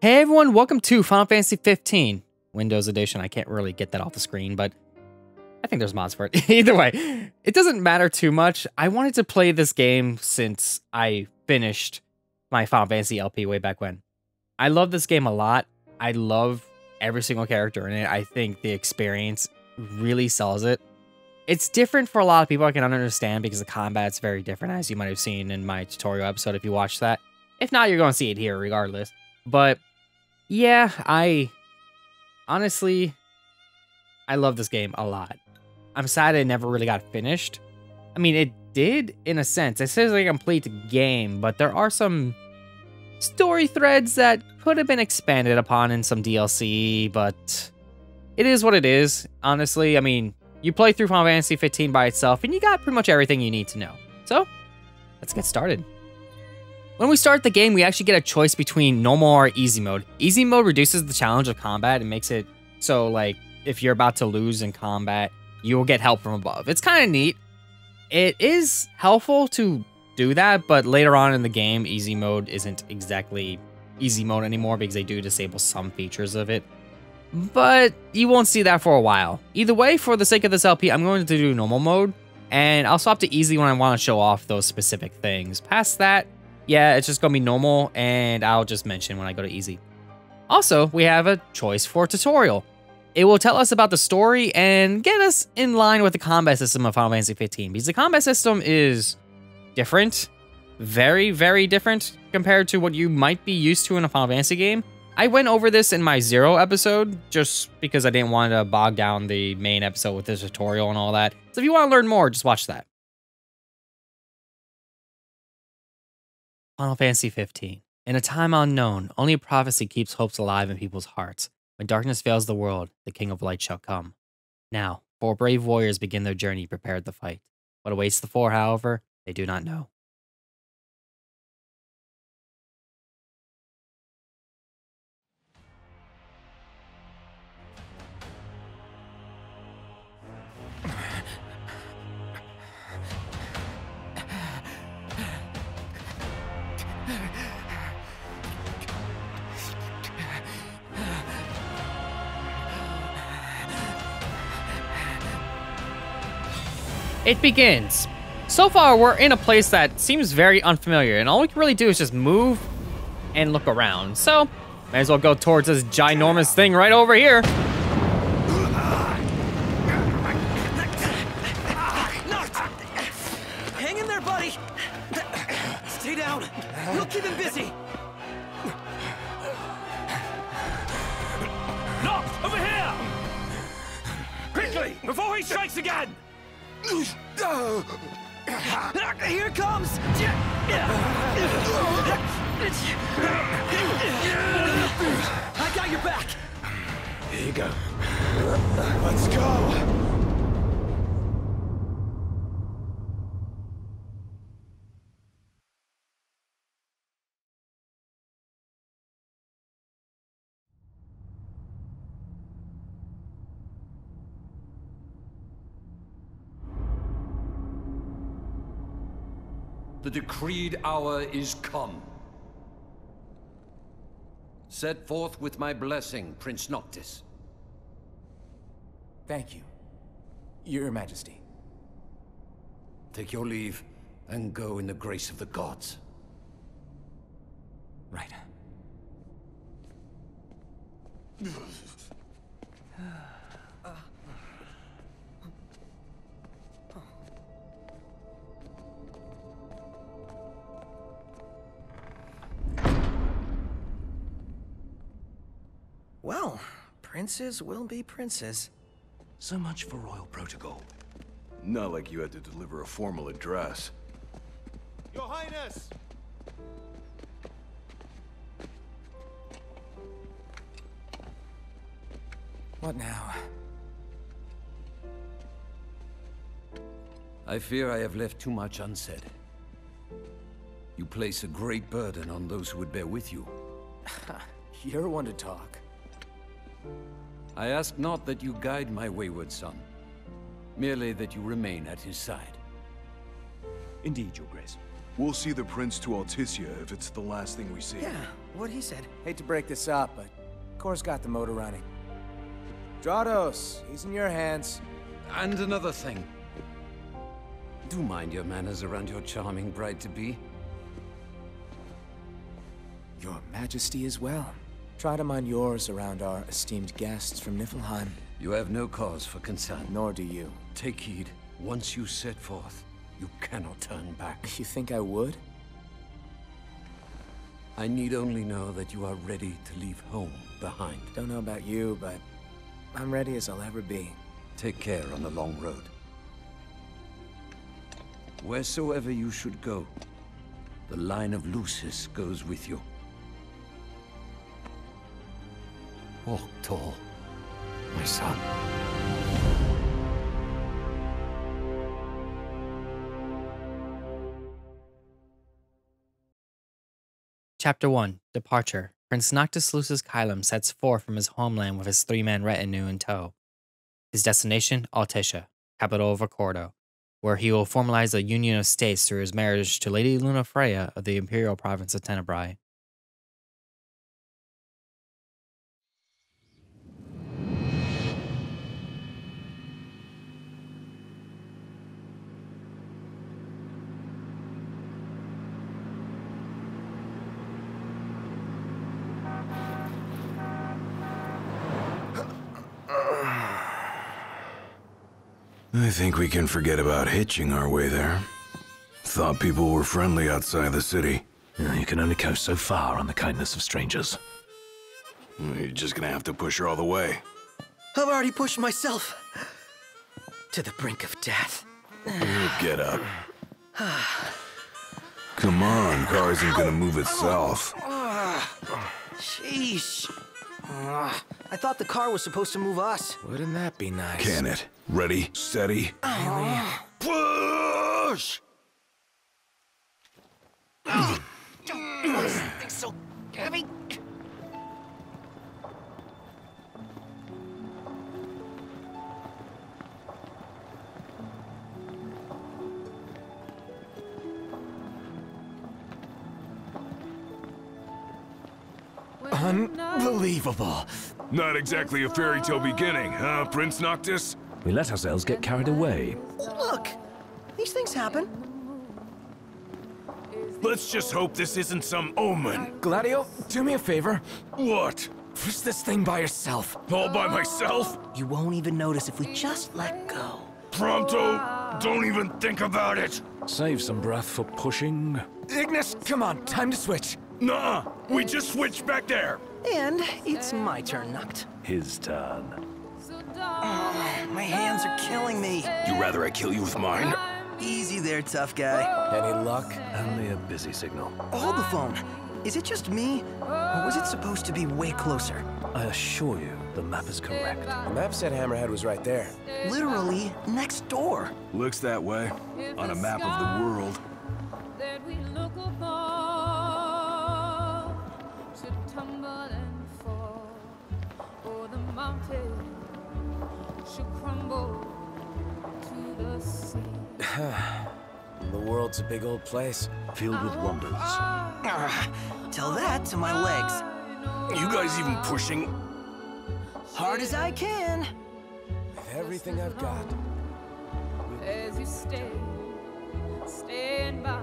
Hey everyone, welcome to Final Fantasy 15 Windows Edition. I can't really get that off the screen, but I think there's mods for it. Either way, it doesn't matter too much. I wanted to play this game since I finished my Final Fantasy LP way back when. I love this game a lot. I love every single character in it. I think the experience really sells it. It's different for a lot of people I can understand because the combat's very different, as you might have seen in my tutorial episode if you watched that. If not, you're going to see it here regardless. But yeah, I honestly, I love this game a lot. I'm sad it never really got finished. I mean, it did in a sense. It says a complete game, but there are some story threads that could have been expanded upon in some DLC, but it is what it is. Honestly, I mean, you play through Final Fantasy 15 by itself, and you got pretty much everything you need to know. So, let's get started. When we start the game, we actually get a choice between normal or easy mode. Easy mode reduces the challenge of combat and makes it so like if you're about to lose in combat, you will get help from above. It's kind of neat. It is helpful to do that, but later on in the game, easy mode isn't exactly easy mode anymore because they do disable some features of it. But you won't see that for a while. Either way, for the sake of this LP, I'm going to do normal mode, and I'll swap to easy when I want to show off those specific things. Past that, yeah, it's just to be normal, and I'll just mention when I go to easy. Also, we have a choice for tutorial. It will tell us about the story and get us in line with the combat system of Final Fantasy 15, because the combat system is different, very, very different compared to what you might be used to in a Final Fantasy game. I went over this in my Zero episode just because I didn't want to bog down the main episode with the tutorial and all that. So if you want to learn more, just watch that. Final Fantasy 15. In a time unknown, only a prophecy keeps hopes alive in people's hearts. When darkness fails the world, the King of Light shall come. Now, four brave warriors begin their journey prepared to fight. What awaits the four, however, they do not know. It begins. So far, we're in a place that seems very unfamiliar, and all we can really do is just move and look around. So, may as well go towards this ginormous thing right over here. Hang in there, buddy! Stay down. We'll keep him busy. Noct, over here! Quickly, before he strikes again! Here comes! I got your back! Here you go. Let's go! The decreed hour is come. Set forth with my blessing, Prince Noctis. Thank you, Your Majesty. Take your leave and go in the grace of the gods. Right. princes will be princes. So much for royal protocol. Not like you had to deliver a formal address. Your Highness! What now? I fear I have left too much unsaid. You place a great burden on those who would bear with you. You're one to talk. I ask not that you guide my wayward son, merely that you remain at his side. Indeed, Your Grace. We'll see the prince to Altissia if it's the last thing we see. Yeah, what he said. Hate to break this up, but Cor's got the motor running. Drados, he's in your hands. And another thing. Do mind your manners around your charming bride-to-be. Your Majesty as well. Try to mind yours around our esteemed guests from Niflheim. You have no cause for concern. Nor do you. Take heed. Once you set forth, you cannot turn back. You think I would? I need only know that you are ready to leave home behind. Don't know about you, but I'm ready as I'll ever be. Take care on the long road. Wheresoever you should go, the line of Lucis goes with you. Walk tall, my son. Chapter 1 Departure Prince Noctis Lucis Caelum sets forth from his homeland with his three man retinue in tow. His destination, Altissia, capital of Accordo, where he will formalize a union of states through his marriage to Lady Lunafreya of the imperial province of Tenebrae. I think we can forget about hitching our way there. Thought people were friendly outside the city. You can only go so far on the kindness of strangers. You're just gonna have to push her all the way. I've already pushed myself to the brink of death. Get up. Come on, car isn't gonna move itself. Sheesh. Ugh, I thought the car was supposed to move us. Wouldn't that be nice? Can it? Ready, steady. Push! It's so heavy. Unbelievable. Not exactly a fairy tale beginning, huh, Prince Noctis? We let ourselves get carried away. Look, these things happen. Let's just hope this isn't some omen. Gladio, do me a favor. What? Push this thing by yourself. All by myself? You won't even notice if we just let go. Prompto? Don't even think about it. Save some breath for pushing. Ignis, come on, time to switch. Nuh-uh. We just switched back there. And it's my turn, Noct. His turn. Oh, my hands are killing me. You rather I kill you with mine? Easy there, tough guy. Any luck? Only a busy signal. Hold the phone. Is it just me? Or was it supposed to be way closer? I assure you, the map is correct. The map said Hammerhead was right there. Literally next door. Looks that way. On a map of the world. The mountain should crumble to the sea. The world's a big old place. Filled with wonders. Ah, tell that to my legs. You guys even pushing? Hard as I can. With everything I've got. As you stay, stand by.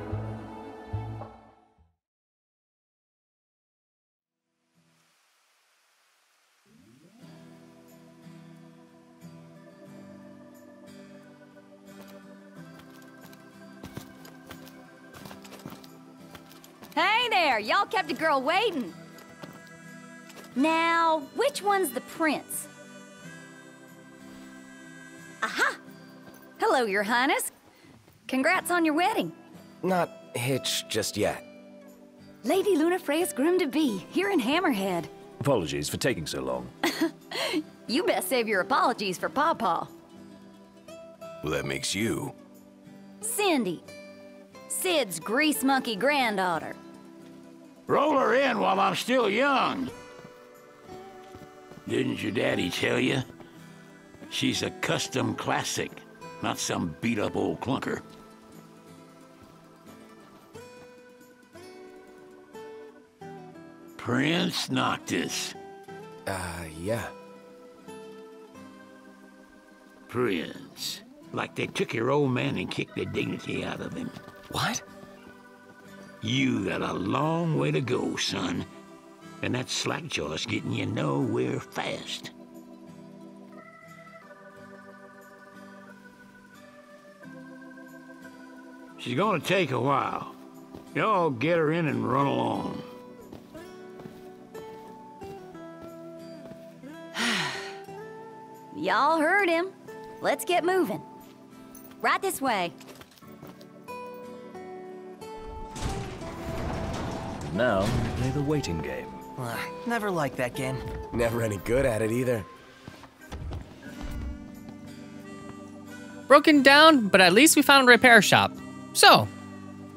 Hey there, y'all kept a girl waiting. Now, which one's the prince? Aha! Hello, your highness. Congrats on your wedding. Not hitched just yet. Lady Lunafreya's groom-to-be, here in Hammerhead. Apologies for taking so long. You best save your apologies for Pawpaw. Well, that makes you. Cindy. Cid's grease monkey granddaughter. Roll her in while I'm still young. Didn't your daddy tell you? She's a custom classic, not some beat-up old clunker. Prince Noctis. Uh, yeah. Prince. Like they took your old man and kicked the dignity out of him. What? You got a long way to go, son. And that slackjaw's getting you nowhere fast. She's gonna take a while. Y'all get her in and run along. Y'all heard him. Let's get moving. Right this way. Now, we play the waiting game. Ugh, never liked that game. Never any good at it either. Broken down, but at least we found a repair shop. So,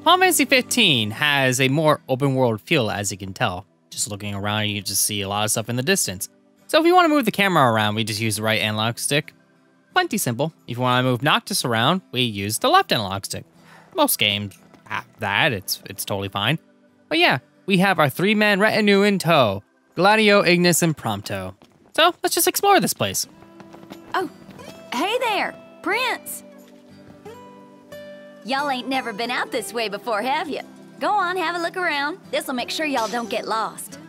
Final Fantasy 15 has a more open world feel, as you can tell. Just looking around, you just see a lot of stuff in the distance. So if you want to move the camera around, we just use the right analog stick. Plenty simple. If you want to move Noctis around, we use the left analog stick. Most games have that, it's, it's totally fine. But yeah, we have our three-man retinue in tow. Gladio, Ignis, and Prompto. So let's just explore this place. Oh, hey there, Prince. Y'all ain't never been out this way before, have you? Go on, have a look around. This'll make sure y'all don't get lost.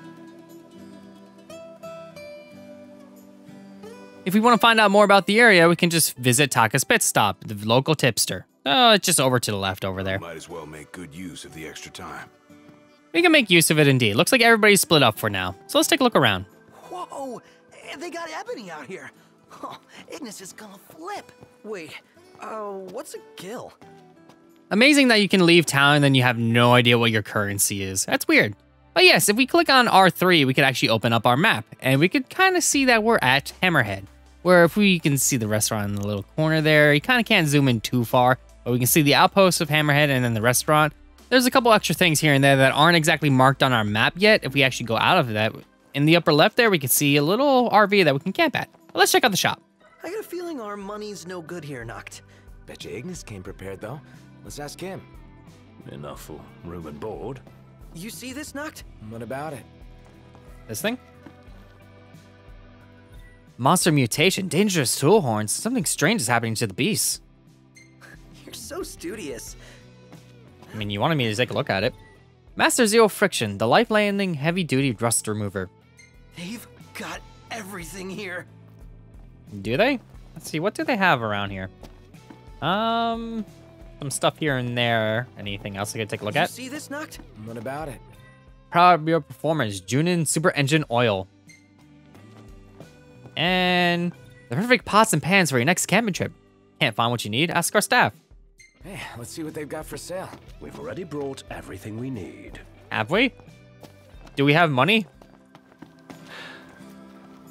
If we want to find out more about the area, we can just visit Takka's Pit Stop, the local tipster. Oh, it's just over to the left over there. Might as well make good use of the extra time. We can make use of it indeed. Looks like everybody's split up for now. So let's take a look around. Whoa! They got Ebony out here. Oh, Ignis is gonna flip. Wait, uh, what's a gill? Amazing that you can leave town and then you have no idea what your currency is. That's weird. But yes, if we click on R3, we could actually open up our map and we could kind of see that we're at Hammerhead. Where if we can see the restaurant in the little corner there, you kind of can't zoom in too far, but we can see the outpost of Hammerhead and then the restaurant. There's a couple extra things here and there that aren't exactly marked on our map yet. If we actually go out of that, in the upper left there, we can see a little RV that we can camp at. But let's check out the shop. I got a feeling our money's no good here, Noct. Bet you Ignis came prepared, though. Let's ask him. Enough for room and board. You see this, Noct? What about it? This thing? Monster mutation, dangerous tool horns. Something strange is happening to the beasts. You're so studious. I mean, you wanted me to take a look at it. Master Zero Friction, the life landing heavy duty rust remover. They've got everything here. Do they? Let's see, what do they have around here? Um, some stuff here and there. Anything else I could take a look you at? see this, Noct? What about it? Proud of your performance, Junin Super Engine Oil. And the perfect pots and pans for your next camping trip. Can't find what you need? Ask our staff. Hey, let's see what they've got for sale. We've already brought everything we need. Have we? Do we have money?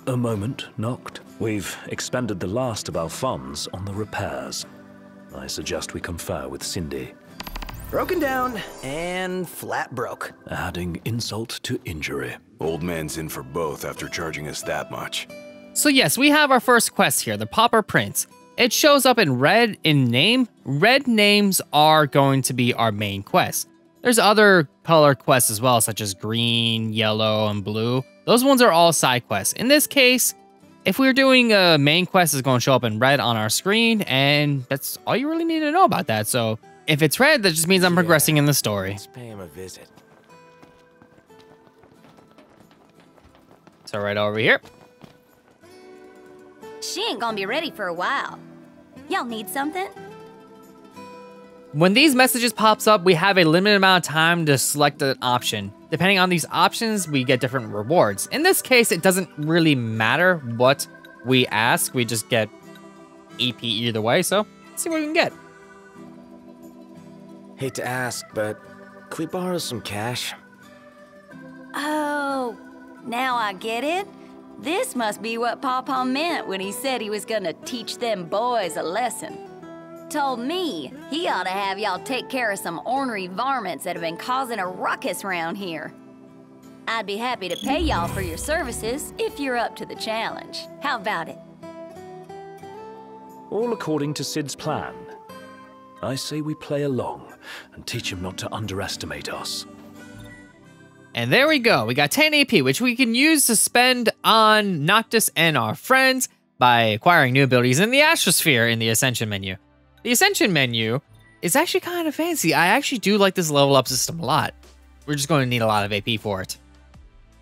A moment, Noct. We've expended the last of our funds on the repairs. I suggest we confer with Cindy, Broken down and flat broke. adding insult to injury. Old man's in for both after charging us that much. So yes, we have our first quest here, the Pauper Prince. It shows up in red in name. Red names are going to be our main quest. There's other color quests as well, such as green, yellow, and blue. Those ones are all side quests. In this case, if we're doing a main quest, it's going to show up in red on our screen, and that's all you really need to know about that. So if it's red, that just means I'm progressing in the story. Let's pay him a visit. So right over here. She ain't gonna be ready for a while. Y'all need something? When these messages pops up, we have a limited amount of time to select an option. Depending on these options, we get different rewards. In this case, it doesn't really matter what we ask. We just get EP either way, so let's see what we can get. Hate to ask, but could we borrow some cash? Oh, now I get it. This must be what Pawpaw meant when he said he was gonna teach them boys a lesson. Told me he ought to have y'all take care of some ornery varmints that have been causing a ruckus round here. I'd be happy to pay y'all for your services if you're up to the challenge. How about it? All according to Cid's plan. I say we play along and teach him not to underestimate us. And there we go. We got 10 AP, which we can use to spend on Noctis and our friends by acquiring new abilities in the Astrosphere in the Ascension menu. The Ascension menu is actually kind of fancy. I actually do like this level up system a lot. We're just going to need a lot of AP for it.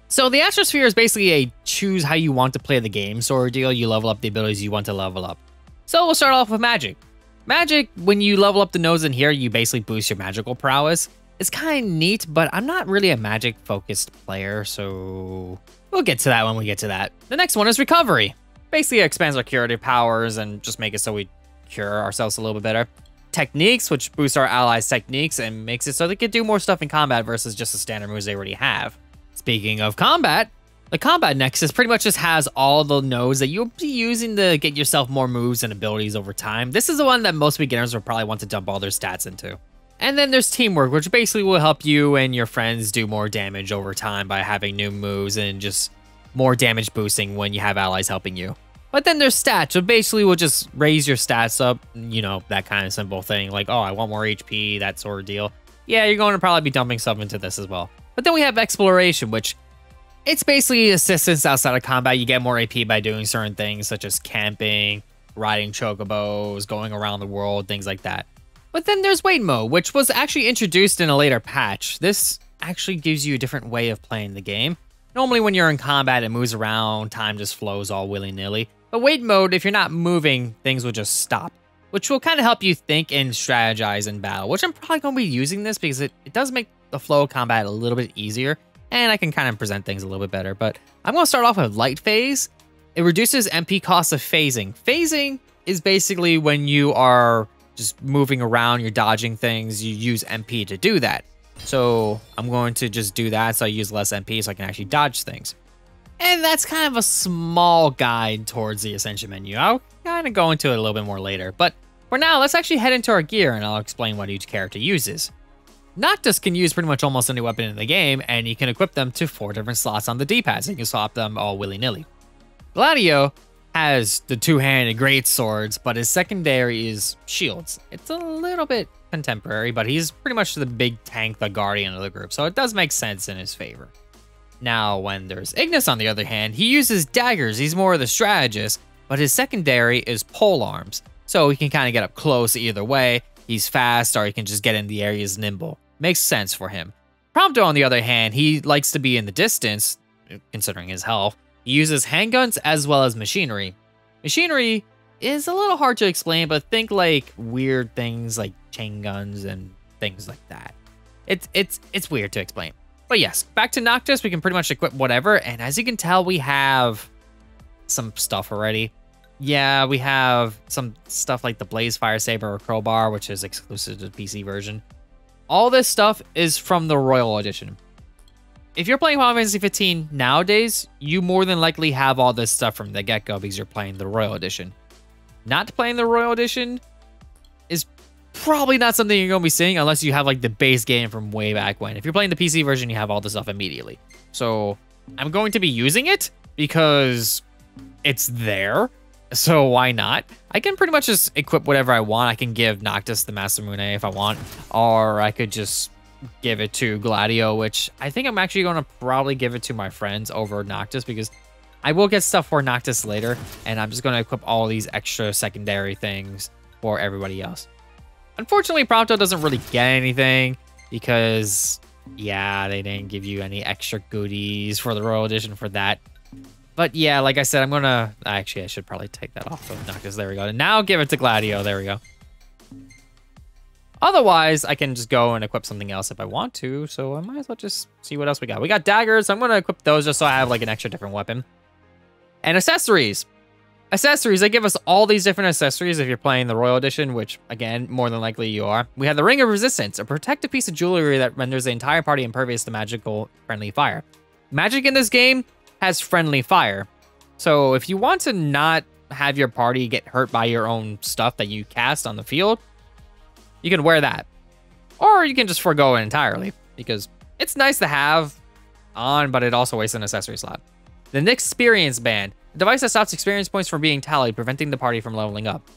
So the Astrosphere is basically a choose how you want to play the game sort of deal. You level up the abilities you want to level up. So we'll start off with Magic. Magic, when you level up the nodes in here, you basically boost your magical prowess. It's kind of neat, but I'm not really a magic focused player, so we'll get to that when we get to that. The next one is Recovery. Basically expands our curative powers and just make it so we cure ourselves a little bit better. Techniques, which boosts our allies' techniques and makes it so they can do more stuff in combat versus just the standard moves they already have. Speaking of combat, the Combat Nexus pretty much just has all the nodes that you'll be using to get yourself more moves and abilities over time. This is the one that most beginners will probably want to dump all their stats into. And then there's Teamwork, which basically will help you and your friends do more damage over time by having new moves and just more damage boosting when you have allies helping you. But then there's stats, so basically will just raise your stats up, you know, that kind of simple thing, like, oh, I want more HP, that sort of deal. Yeah, you're going to probably be dumping stuff into this as well. But then we have Exploration, which it's basically assistance outside of combat. You get more AP by doing certain things, such as camping, riding chocobos, going around the world, things like that. But then there's Wait Mode, which was actually introduced in a later patch. This actually gives you a different way of playing the game. Normally when you're in combat, it moves around, time just flows all willy-nilly. But Wait Mode, if you're not moving, things will just stop, which will kind of help you think and strategize in battle, which I'm probably going to be using this because it, it does make the flow of combat a little bit easier, and I can kind of present things a little bit better. But I'm going to start off with Light Phase. It reduces MP cost of phasing. Phasing is basically when you are just moving around, you're dodging things, you use MP to do that. So I'm going to just do that so I use less MP so I can actually dodge things. And that's kind of a small guide towards the Ascension menu. I'll kind of go into it a little bit more later. But for now, let's actually head into our gear and I'll explain what each character uses. Noctis can use pretty much almost any weapon in the game, and you can equip them to four different slots on the D-pad, you can swap them all willy-nilly. Gladio has the two-handed great swords, but his secondary is shields. It's a little bit contemporary, but he's pretty much the big tank, the guardian of the group, so it does make sense in his favor. Now, when there's Ignis on the other hand, he uses daggers, he's more of the strategist, but his secondary is pole arms, so he can kind of get up close either way. He's fast, or he can just get in the areas nimble. Makes sense for him. Prompto, on the other hand, he likes to be in the distance, considering his health, he uses handguns as well as machinery. Machinery is a little hard to explain, but think like weird things like chain guns and things like that. It's it's it's weird to explain. But yes, back to Noctis, we can pretty much equip whatever, and as you can tell, we have some stuff already. Yeah, we have some stuff like the Blazefire Saber or Crowbar, which is exclusive to the PC version. All this stuff is from the Royal Edition if you're playing Final Fantasy 15 nowadays, you more than likely have all this stuff from the get-go because you're playing the Royal Edition. Not playing the Royal Edition is probably not something you're going to be seeing unless you have like the base game from way back when. If you're playing the PC version, you have all this stuff immediately. So I'm going to be using it because it's there. So why not? I can pretty much just equip whatever I want. I can give Noctis the Masamune if I want, or I could just give it to Gladio, which I think I'm actually going to probably give it to my friends over Noctis because I will get stuff for Noctis later, and I'm just going to equip all these extra secondary things for everybody else. Unfortunately, Prompto doesn't really get anything because, yeah, they didn't give you any extra goodies for the Royal Edition for that. But yeah, like I said, I'm going to... Actually, I should probably take that off of Noctis. There we go. And now give it to Gladio. There we go. Otherwise, I can just go and equip something else if I want to, so I might as well just see what else we got. We got daggers. I'm going to equip those just so I have like an extra different weapon. And accessories. Accessories, they give us all these different accessories if you're playing the Royal Edition, which, again, more than likely you are. We have the Ring of Resistance, a protective piece of jewelry that renders the entire party impervious to magical friendly fire. Magic in this game has friendly fire. So if you want to not have your party get hurt by your own stuff that you cast on the field, you can wear that. Or you can just forego it entirely because it's nice to have on, but it also wastes an accessory slot. The Nyx Experience Band, a device that stops experience points from being tallied, preventing the party from leveling up.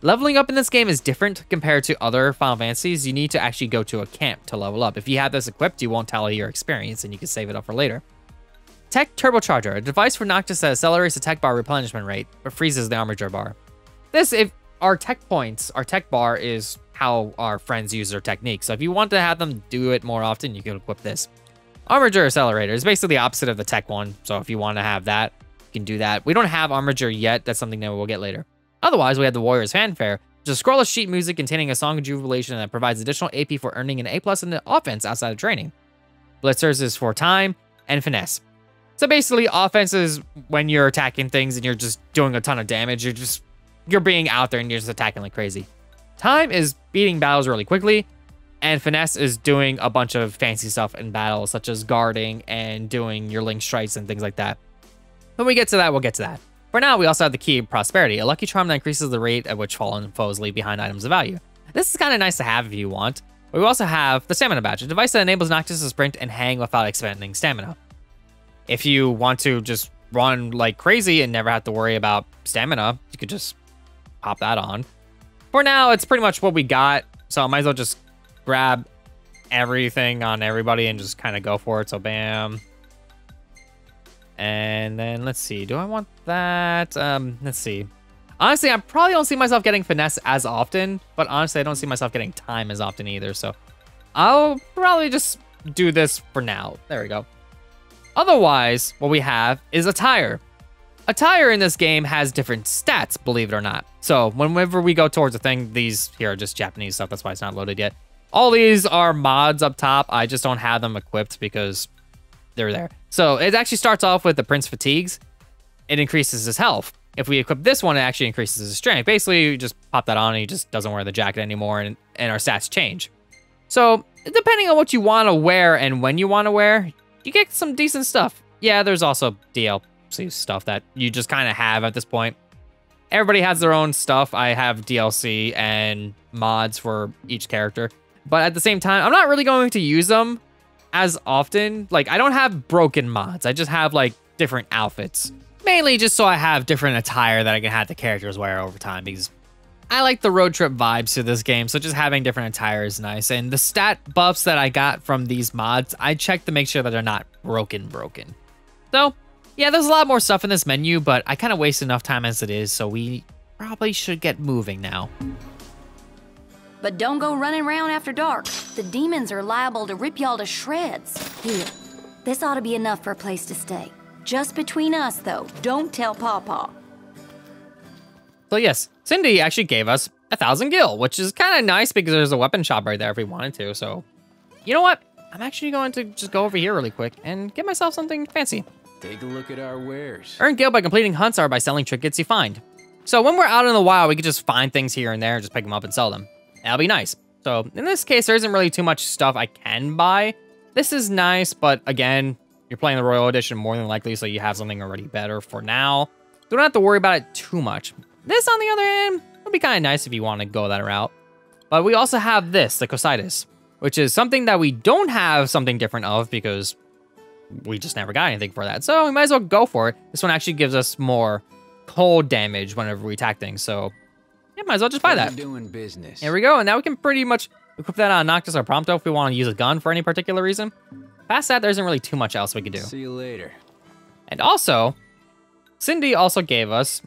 Leveling up in this game is different compared to other Final Fantasies. You need to actually go to a camp to level up. If you have this equipped, you won't tally your experience and you can save it up for later. Tech Turbocharger, a device for Noctis that accelerates the tech bar replenishment rate, but freezes the Armiger bar. This, if our tech points, our tech bar is how our friends use their technique. So if you want to have them do it more often, you can equip this. Armiger Accelerator is basically the opposite of the tech one. So if you want to have that, you can do that. We don't have Armiger yet. That's something that we'll get later. Otherwise, we have the Warriors Fanfare, which is a scrollless sheet music containing a song of jubilation that provides additional AP for earning an A plus in the offense outside of training. Blitzers is for time and finesse. So basically, offense is when you're attacking things and you're just doing a ton of damage. You're just you're being out there and you're just attacking like crazy. Time is beating battles really quickly, and finesse is doing a bunch of fancy stuff in battles, such as guarding and doing your link strikes and things like that. When we get to that, we'll get to that. For now, we also have the key prosperity, a lucky charm that increases the rate at which fallen foes leave behind items of value. This is kind of nice to have if you want. We also have the stamina badge, a device that enables Noctis to sprint and hang without expending stamina. If you want to just run like crazy and never have to worry about stamina, you could just pop that on. For now, it's pretty much what we got, so I might as well just grab everything on everybody and just kind of go for it. So bam. And then let's see, do I want that? Um, let's see. Honestly, I probably don't see myself getting finesse as often, but honestly, I don't see myself getting time as often either. So I'll probably just do this for now. There we go. Otherwise, what we have is attire. Attire in this game has different stats, believe it or not. So whenever we go towards a thing, these here are just Japanese stuff. That's why it's not loaded yet. All these are mods up top. I just don't have them equipped because they're there. So it actually starts off with the Prince Fatigues. It increases his health. If we equip this one, it actually increases his strength. Basically, you just pop that on and he just doesn't wear the jacket anymore and, and our stats change. So depending on what you want to wear and when you want to wear, you get some decent stuff. Yeah, there's also Stuff that you just kind of have at this point. Everybody has their own stuff. I have DLC and mods for each character. But at the same time, I'm not really going to use them as often. Like, I don't have broken mods. I just have, like, different outfits. Mainly just so I have different attire that I can have the characters wear over time because I like the road trip vibes to this game, so just having different attire is nice. And the stat buffs that I got from these mods, I check to make sure that they're not broken broken. So, yeah, there's a lot more stuff in this menu, but I kind of waste enough time as it is, so we probably should get moving now. But don't go running around after dark. The demons are liable to rip y'all to shreds. Here, this ought to be enough for a place to stay. Just between us, though. Don't tell Papa. So yes, Cindy actually gave us a thousand gil, which is kind of nice because there's a weapon shop right there if we wanted to. So, you know what? I'm actually going to just go over here really quick and get myself something fancy. Take a look at our wares. Earn gil by completing hunts or by selling trinkets you find. So when we're out in the wild, we can just find things here and there, and just pick them up and sell them. That'll be nice. So in this case, there isn't really too much stuff I can buy. This is nice, but again, you're playing the Royal Edition more than likely, so you have something already better for now. So don't have to worry about it too much. This, on the other hand, would be kind of nice if you want to go that route. But we also have this, the Cocytus, which is something that we don't have something different of because we just never got anything for that. So we might as well go for it. This one actually gives us more cold damage whenever we attack things. So yeah, might as well just buy that. Doing business. Here we go. And now we can pretty much equip that on Noctis or Prompto if we want to use a gun for any particular reason. Past that, there isn't really too much else we could do. See you later. And also, Cindy also gave us,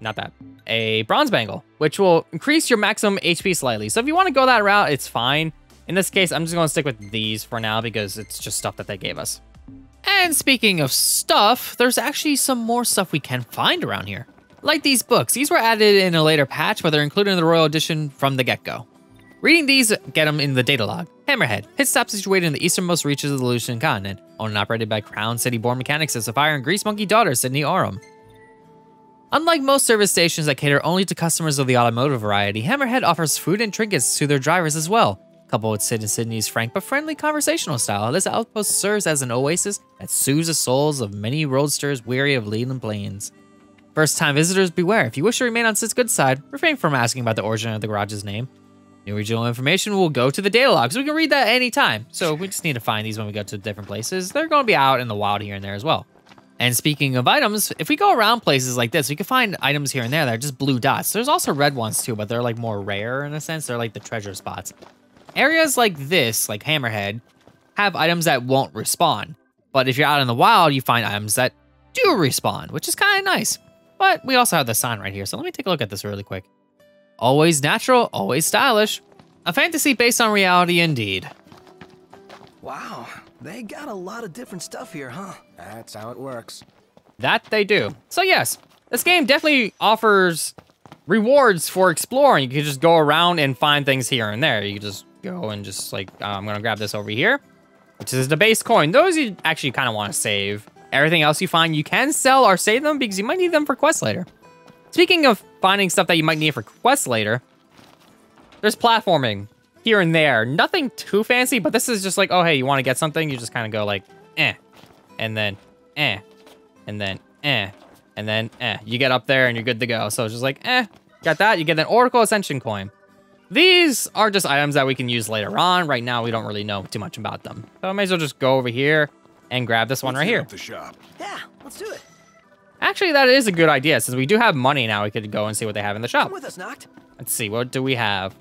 not that, a bronze bangle, which will increase your maximum HP slightly. So if you want to go that route, it's fine. In this case, I'm just going to stick with these for now because it's just stuff that they gave us. And speaking of stuff, there's actually some more stuff we can find around here. Like these books, these were added in a later patch, but they're included in the Royal Edition from the get-go. Reading these get them in the data log. Hammerhead, hit stop situated in the easternmost reaches of the Lucian continent, owned and operated by Crown City-born mechanics of Sapphire and Grease Monkey daughter Cindy Aurum. Unlike most service stations that cater only to customers of the automotive variety, Hammerhead offers food and trinkets to their drivers as well. Coupled with Cid and Cindy's frank but friendly conversational style, this outpost serves as an oasis that soothes the souls of many roadsters weary of Leland Plains. First time visitors beware. If you wish to remain on Cid's good side, refrain from asking about the origin of the garage's name. New regional information will go to the data logs. We can read that anytime. So we just need to find these when we go to different places. They're going to be out in the wild here and there as well. And speaking of items, if we go around places like this, we can find items here and there that are just blue dots. There's also red ones too, but they're like more rare in a sense. They're like the treasure spots. Areas like this, like Hammerhead, have items that won't respawn. But if you're out in the wild, you find items that do respawn, which is kind of nice. But we also have the sign right here, so let me take a look at this really quick. Always natural, always stylish. A fantasy based on reality indeed. Wow, they got a lot of different stuff here, huh? That's how it works. That they do. So yes, this game definitely offers rewards for exploring. You can just go around and find things here and there. You can just go and just like, uh, I'm gonna grab this over here, which is the base coin. Those you actually kind of want to save. Everything else you find, you can sell or save them because you might need them for quests later. Speaking of finding stuff that you might need for quests later, there's platforming here and there. Nothing too fancy, but this is just like, oh, hey, you want to get something? You just kind of go like, eh, and then, eh, and then, eh, and then, eh. You get up there and you're good to go. So it's just like, eh, got that. You get an Oracle Ascension coin. These are just items that we can use later on. Right now, we don't really know too much about them. So I may as well just go over here and grab this one right here. The shop. Yeah, let's do it. Actually, that is a good idea. Since we do have money now, we could go and see what they have in the shop. Come with us, Noct. Let's see, what do we have?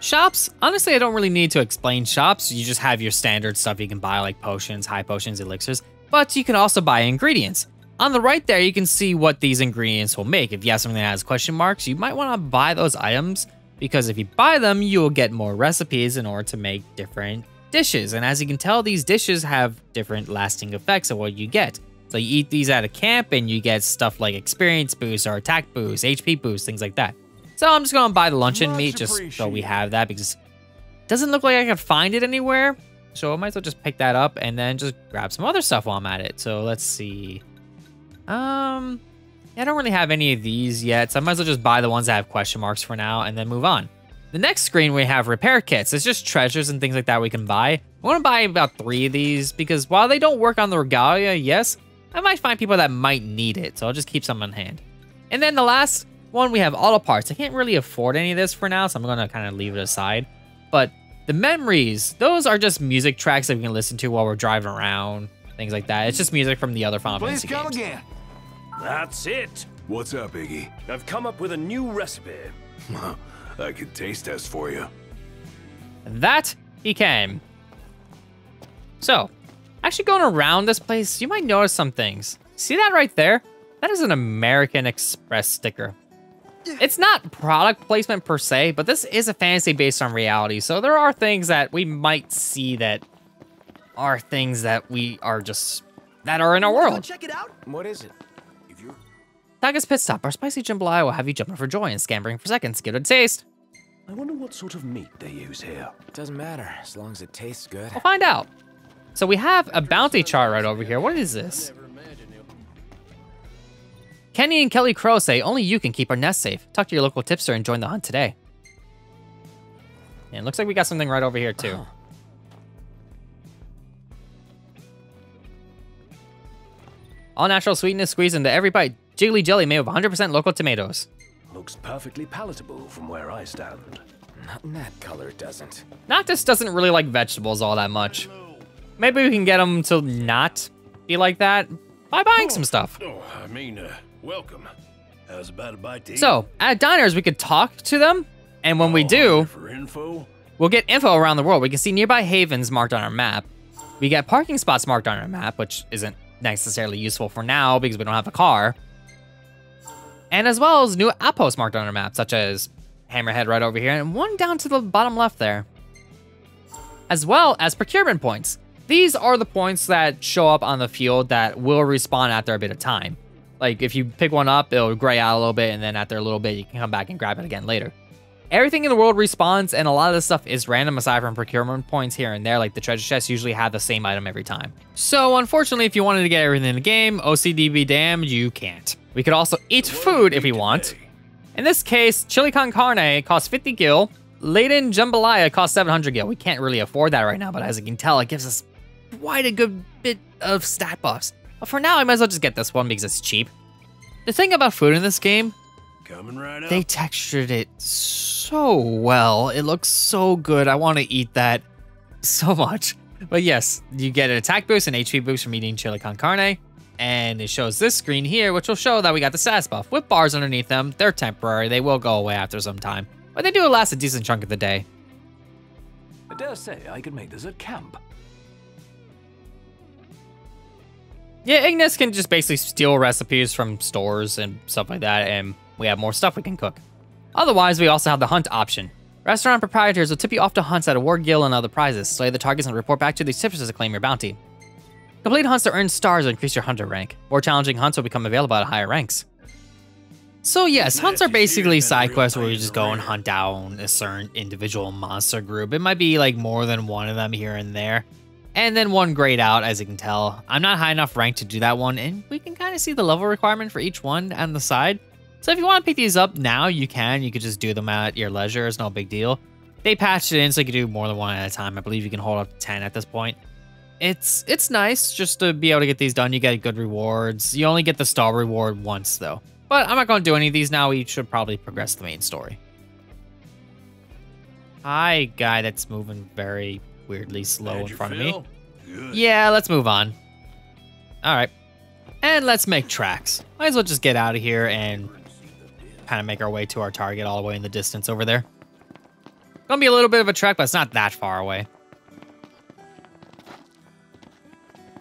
Shops, honestly, I don't really need to explain shops. You just have your standard stuff you can buy, like potions, high potions, elixirs, but you can also buy ingredients. On the right there, you can see what these ingredients will make. If you have something that has question marks, you might want to buy those items because if you buy them, you will get more recipes in order to make different dishes. And as you can tell, these dishes have different lasting effects of what you get. So you eat these at a camp and you get stuff like experience boost or attack boost, HP boost, things like that. So I'm just gonna buy the luncheon meat just so we have that because it doesn't look like I can find it anywhere. So I might as well just pick that up and then just grab some other stuff while I'm at it. So let's see. Um, I don't really have any of these yet, so I might as well just buy the ones that have question marks for now and then move on. The next screen we have repair kits. It's just treasures and things like that we can buy. I want to buy about three of these because while they don't work on the regalia, yes, I might find people that might need it, so I'll just keep some on hand. And then the last one, we have auto parts. I can't really afford any of this for now, so I'm gonna kind of leave it aside. But the memories, those are just music tracks that we can listen to while we're driving around, things like that. It's just music from the other Final Please Fantasy come games. again. That's it. What's up, Iggy? I've come up with a new recipe. I could taste test for you. That he came. So, actually going around this place, you might notice some things. See that right there? That is an American Express sticker. It's not product placement per se, but this is a fantasy based on reality. So there are things that we might see that are things that we are just, that are in our world. check it out? What is it? Takka's Pit Stop, our spicy jambalaya will have you jumping for joy and scampering for seconds. Give it a taste. I wonder what sort of meat they use here. Doesn't matter, as long as it tastes good. We'll find out. So we have a bounty chart right over here. What is this? Kenny and Kelly Crow say only you can keep our nest safe. Talk to your local tipster and join the hunt today. And it looks like we got something right over here too. Oh. All natural sweetness squeezed into every bite. Jiggly jelly made with 100% local tomatoes. Looks perfectly palatable from where I stand. Not in that color, it doesn't. Noctis doesn't really like vegetables all that much. Maybe we can get him to not be like that by buying some stuff. Oh, I mean, uh, welcome. How's about a bite to eat? So, at diners, we could talk to them, and when we do, For info? we'll get info around the world. We can see nearby havens marked on our map. We get parking spots marked on our map, which isn't necessarily useful for now because we don't have a car. And as well as new outposts marked on our map, such as Hammerhead right over here, and one down to the bottom left there. As well as procurement points. These are the points that show up on the field that will respawn after a bit of time. Like if you pick one up, it'll gray out a little bit, and then after a little bit, you can come back and grab it again later. Everything in the world respawns, and a lot of this stuff is random aside from procurement points here and there. Like the treasure chests usually have the same item every time. So unfortunately, if you wanted to get everything in the game, OCD be damned, you can't. We could also eat food if we want. In this case, chili con carne costs 50 gil. Laden jambalaya costs 700 gil. We can't really afford that right now, but as you can tell, it gives us quite a good bit of stat buffs. But for now, I might as well just get this one because it's cheap. The thing about food in this game, Coming right up. they textured it so well. It looks so good. I want to eat that so much. but yes, you get an attack boost and HP boost from eating chili con carne. And it shows this screen here, which will show that we got the status buff. With bars underneath them, they're temporary. They will go away after some time. But they do last a decent chunk of the day. I dare say I could make this a camp. Yeah, Ignis can just basically steal recipes from stores and stuff like that, and we have more stuff we can cook. Otherwise, we also have the hunt option. Restaurant proprietors will tip you off to hunts at a war guild and other prizes. Slay the targets and report back to these tipsters to claim your bounty. Complete hunts to earn stars or increase your hunter rank. More challenging hunts will become available at higher ranks. So yes, hunts are basically side quests where you just go and hunt down a certain individual monster group. It might be like more than one of them here and there. And then one grayed out, as you can tell. I'm not high enough rank to do that one, and we can kind of see the level requirement for each one on the side. So if you want to pick these up now, you can. You could just do them at your leisure. It's no big deal. They patched it in so you can do more than one at a time. I believe you can hold up to 10 at this point. It's it's nice just to be able to get these done. You get good rewards. You only get the star reward once, though. But I'm not going to do any of these now. We should probably progress the main story. Hi, guy that's moving very weirdly slow in front of me. Yeah, let's move on. All right. And let's make tracks. Might as well just get out of here and kind of make our way to our target all the way in the distance over there. Gonna be a little bit of a trek, but it's not that far away.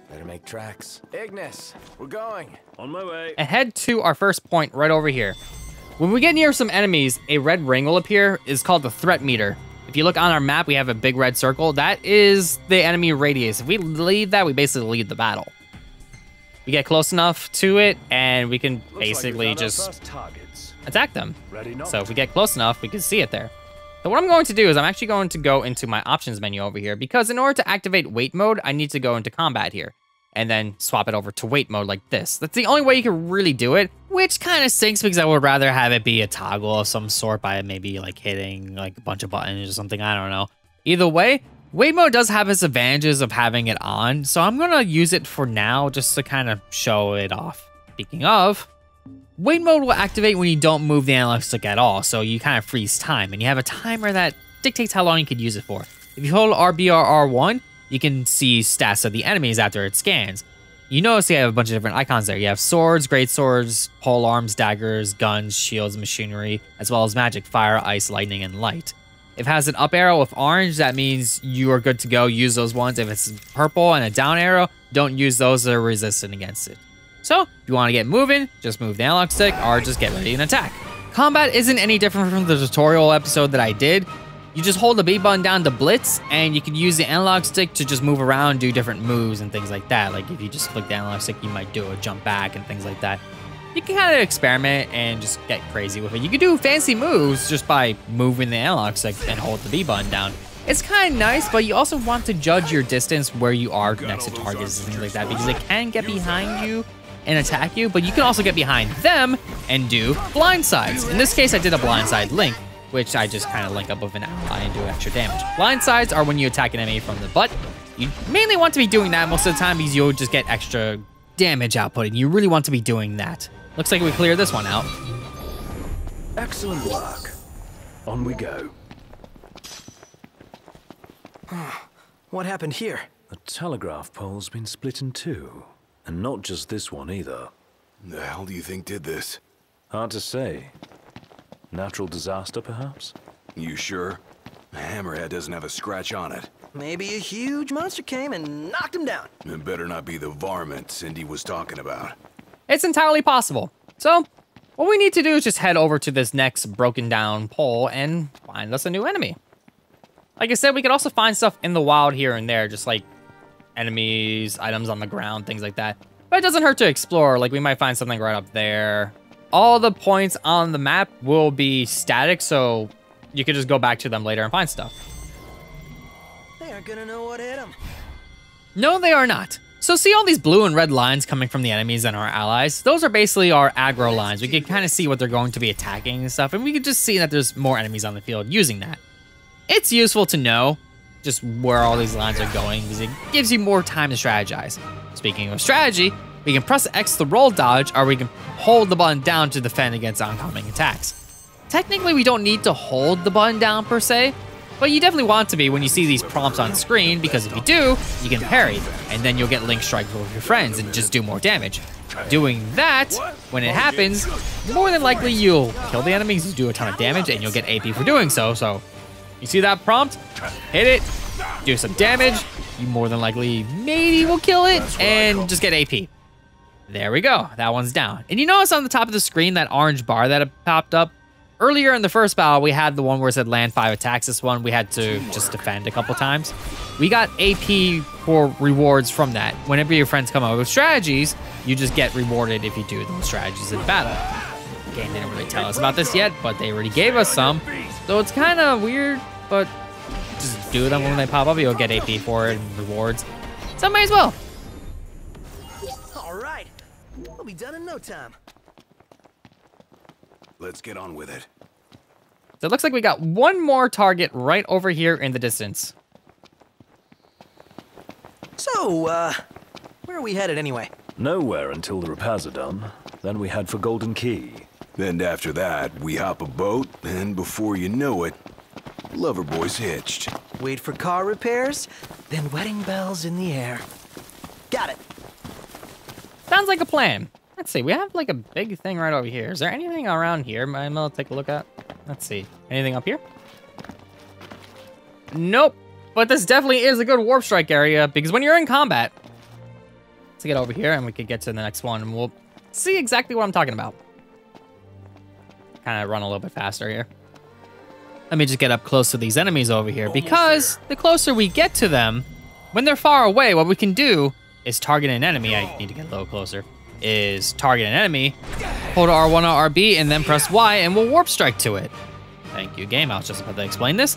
Better make tracks. Ignis, we're going. On my way. And head to our first point right over here. When we get near some enemies, a red ring will appear. It's called the threat meter. If you look on our map, we have a big red circle. That is the enemy radius. If we leave that, we basically lead the battle. We get close enough to it, and we can Looks basically like we found our just first targets. Attack them. So if we get close enough, we can see it there. So what I'm going to do is I'm actually going to go into my options menu over here because in order to activate wait mode, I need to go into combat here and then swap it over to wait mode like this. That's the only way you can really do it, which kind of stinks because I would rather have it be a toggle of some sort by maybe like hitting like a bunch of buttons or something. I don't know. Either way, wait mode does have its advantages of having it on, so I'm going to use it for now just to kind of show it off. Speaking of, Wait mode will activate when you don't move the analog stick at all, so you kind of freeze time, and you have a timer that dictates how long you could use it for. If you hold RBR1, you can see stats of the enemies after it scans. You notice you have a bunch of different icons there. You have swords, great swords, pole arms, daggers, guns, shields, machinery, as well as magic, fire, ice, lightning, and light. If it has an up arrow with orange, that means you are good to go. Use those ones. If it's purple and a down arrow, don't use those. They're resistant against it. So, if you want to get moving, just move the analog stick or just get ready and attack. Combat isn't any different from the tutorial episode that I did. You just hold the B button down to blitz, and you can use the analog stick to just move around, do different moves and things like that. Like if you just flick the analog stick, you might do a jump back and things like that. You can kind of experiment and just get crazy with it. You can do fancy moves just by moving the analog stick and hold the B button down. It's kind of nice, but you also want to judge your distance where you are next to targets and things like that because they can get behind you and attack you, but you can also get behind them and do blindsides. In this case, I did a blindside link, which I just kind of link up with an ally and do extra damage. Blindsides are when you attack an enemy from the butt. You mainly want to be doing that most of the time because you'll just get extra damage output, and you really want to be doing that. Looks like we cleared this one out. Excellent work. On we go. What happened here? The telegraph pole's been split in two. And not just this one either. The hell do you think did this? Hard to say. Natural disaster, perhaps? You sure? Hammerhead doesn't have a scratch on it. Maybe a huge monster came and knocked him down. It better not be the varmint Cindy was talking about. It's entirely possible. So, what we need to do is just head over to this next broken down pole and find us a new enemy. Like I said, we could also find stuff in the wild here and there, just like enemies, items on the ground, things like that. But it doesn't hurt to explore. Like we might find something right up there. All the points on the map will be static, so you can just go back to them later and find stuff. They aren't gonna know what hit them. No, they are not. So see all these blue and red lines coming from the enemies and our allies? Those are basically our aggro lines. We can kind of see what they're going to be attacking and stuff, and we can just see that there's more enemies on the field using that. It's useful to know just where all these lines are going because it gives you more time to strategize. Speaking of strategy, we can press X to roll dodge, or we can hold the button down to defend against oncoming attacks. Technically, we don't need to hold the button down per se, But you definitely want to be when you see these prompts on screen, because if you do, you can parry, and then you'll get link strikes with your friends and just do more damage. Doing that, when it happens, more than likely you'll kill the enemies, do a ton of damage, and you'll get AP for doing so. So, you see that prompt? Hit it, do some damage, you more than likely maybe will kill it, and just get AP. There we go. That one's down. And you notice on the top of the screen that orange bar that popped up? Earlier in the first battle, we had the one where it said land five attacks. This one, we had to just defend a couple times. We got AP for rewards from that. Whenever your friends come up with strategies, you just get rewarded if you do those strategies in battle. The game didn't really tell us about this yet, but they already gave us some. So it's kind of weird, but just do them when they pop up. You'll get AP for it and rewards. So might as well. All right. We'll be done in no time. Let's get on with it. So it looks like we got one more target right over here in the distance. So, uh, where are we headed anyway? Nowhere until the repairs are done. Then we head for Galdin Quay. Then after that, we hop a boat, and before you know it, Loverboy's hitched. Wait for car repairs, then wedding bells in the air. Got it. Sounds like a plan. Let's see, we have like a big thing right over here. Is there anything around here I'm gonna take a look at? Let's see. Anything up here? Nope. But this definitely is a good warp strike area because when you're in combat, let's get over here and we could get to the next one and we'll see exactly what I'm talking about. Kind of run a little bit faster here. Let me just get up close to these enemies over here because the closer we get to them, when they're far away, what we can do is target an enemy. I need to get a little closer. Is target an enemy, hold R1 or RB, and then press Y, and we'll warp strike to it. Thank you, game. I was just about to explain this.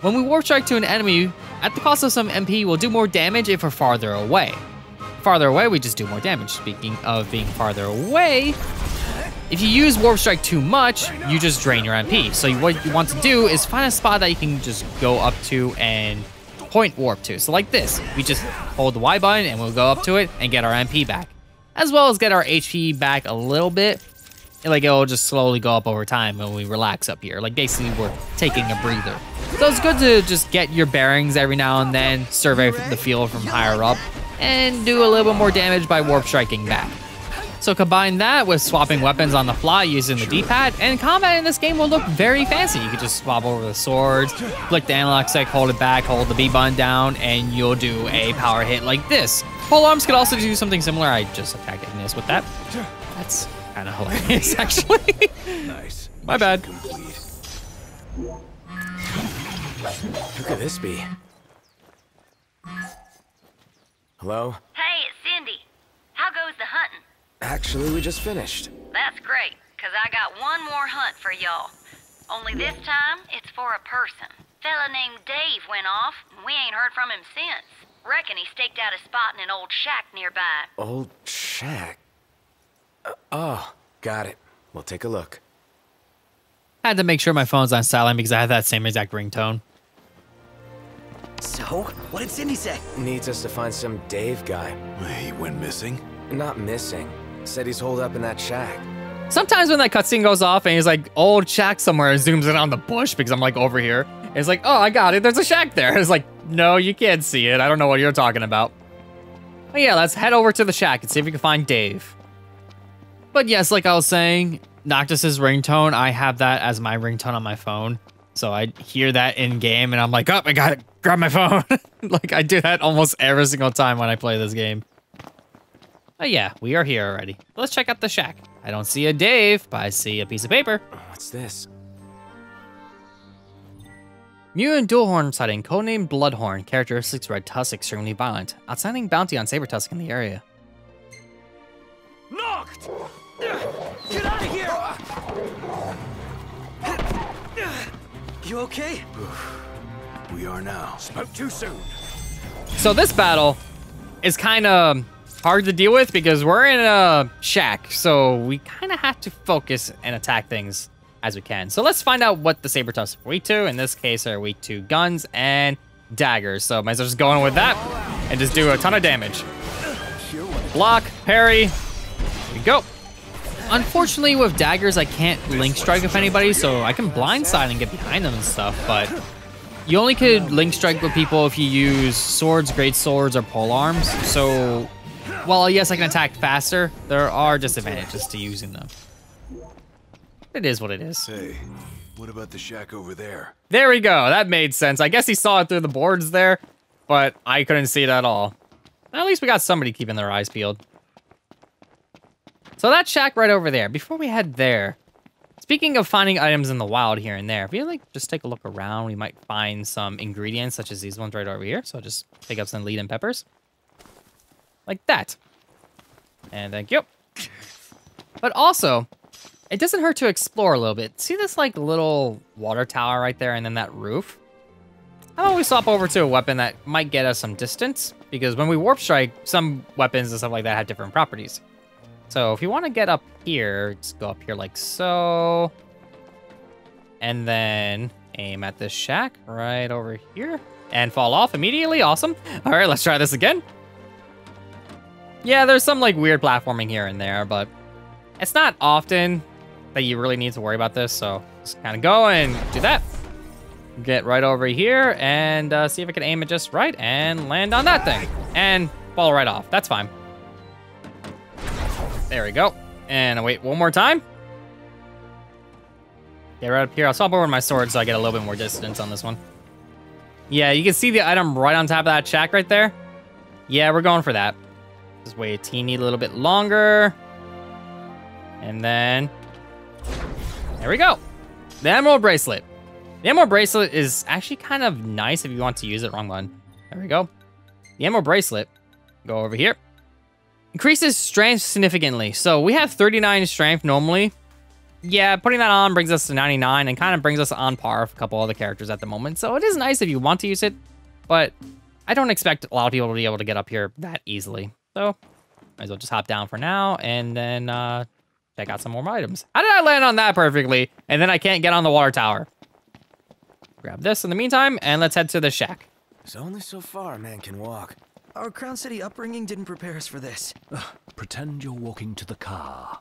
When we warp strike to an enemy, at the cost of some MP, we'll do more damage if we're farther away. Farther away, we just do more damage. Speaking of being farther away, if you use Warp Strike too much, you just drain your MP. So what you want to do is find a spot that you can just go up to and point warp to. So like this, we just hold the Y button and we'll go up to it and get our MP back. As well as get our HP back a little bit. And like it'll just slowly go up over time when we relax up here. Like basically we're taking a breather. So it's good to just get your bearings every now and then, survey the field from higher up, and do a little bit more damage by warp striking back. So combine that with swapping weapons on the fly using the D-pad, and combat in this game will look very fancy. You can just swap over the swords, click the analog stick, hold it back, hold the B button down, and you'll do a power hit like this. Pole arms could also do something similar. I just attacked Ignis with that. That's kind of hilarious, actually. Nice. My bad. Complete. Who could this be? Hello? Hey, it's Cindy. How goes the hunting? Actually, we just finished. That's great, because I got one more hunt for y'all. Only this time, it's for a person. Fella named Dave went off, and we ain't heard from him since. Reckon he staked out a spot in an old shack nearby. Old shack. Uh, oh, got it. We'll take a look. I had to make sure my phone's on silent because I had that same exact ringtone. So, what did Cindy say? Needs us to find some Dave guy. He went missing. Not missing. Said he's holed up in that shack. Sometimes when that cutscene goes off and he's like, old shack somewhere, and zooms in on the bush because I'm like over here. It's like, oh, I got it. There's a shack there. It's like, no, you can't see it. I don't know what you're talking about. But yeah, let's head over to the shack and see if we can find Dave. But yes, like I was saying, Noctis's ringtone, I have that as my ringtone on my phone. So I hear that in game and I'm like, oh, I gotta grab my phone. like I do that almost every single time when I play this game. But yeah, we are here already. Let's check out the shack. I don't see a Dave, but I see a piece of paper. Oh, what's this? Mutant Dualhorn sighting, codename Bloodhorn. Characteristics Red Tusk, extremely violent. Outstanding bounty on Saber Tusk in the area. Noct! Get out of here! You okay? We are now. Spoke too soon. So this battle is kind of hard to deal with because we're in a shack, so we kind of have to focus and attack things as we can. So let's find out what the saber tusks are weak to. In this case, are weak to guns and daggers. So might as well just go in with that and just do a ton of damage. Block, parry. We go. Unfortunately, with daggers, I can't link strike with anybody, so I can blindside and get behind them and stuff, but you only could link strike with people if you use swords, great swords, or pole arms. So, while yes, I can attack faster, there are disadvantages to using them. It is what it is. Hey, what about the shack over there? There we go. That made sense. I guess he saw it through the boards there, but I couldn't see it at all. At least we got somebody keeping their eyes peeled. So that shack right over there. Before we head there, speaking of finding items in the wild here and there, if you like just take a look around, we might find some ingredients such as these ones right over here. So just pick up some lead and peppers. Like that. And thank you. But also, it doesn't hurt to explore a little bit. See this like little water tower right there and then that roof? How about we swap over to a weapon that might get us some distance? Because when we warp strike, some weapons and stuff like that have different properties. So if you want to get up here, just go up here like so. And then aim at this shack right over here. And fall off immediately. Awesome. All right, let's try this again. Yeah, there's some like weird platforming here and there, but it's not often that you really need to worry about this. So just kind of go and do that. Get right over here and uh, see if I can aim it just right and land on that thing. And fall right off. That's fine. There we go. And wait one more time. Get right up here. I'll swap over my sword so I get a little bit more distance on this one. Yeah, you can see the item right on top of that shack right there. Yeah, we're going for that. Just wait a teeny little bit longer. And then... There we go. The Emerald Bracelet. The Emerald Bracelet is actually kind of nice if you want to use it. Wrong one. There we go. The Emerald Bracelet. Go over here. Increases strength significantly. So we have 39 strength normally. Yeah, putting that on brings us to 99 and kind of brings us on par with a couple other characters at the moment. So it is nice if you want to use it, but I don't expect a lot of people to be able to get up here that easily. So might as well just hop down for now and then uh, check out some more items. How did I land on that perfectly? And then I can't get on the water tower. Grab this in the meantime, and let's head to the shack. There's only so far a man can walk. Our Crown City upbringing didn't prepare us for this. Pretend you're walking to the car.